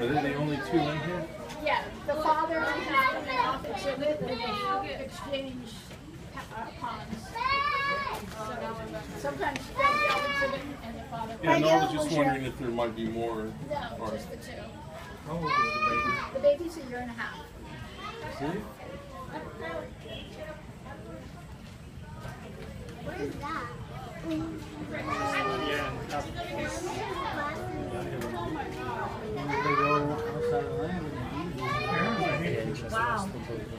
Are they the only two in here? Yeah, the father had an off exhibit and they exchange uh, ponds. Sometimes they'll be off exhibit and the father. Yeah, no, I was just wondering if there might be more. No, Or, just the two. How old is the baby? The baby's a year and a half. see? What is that? Вау.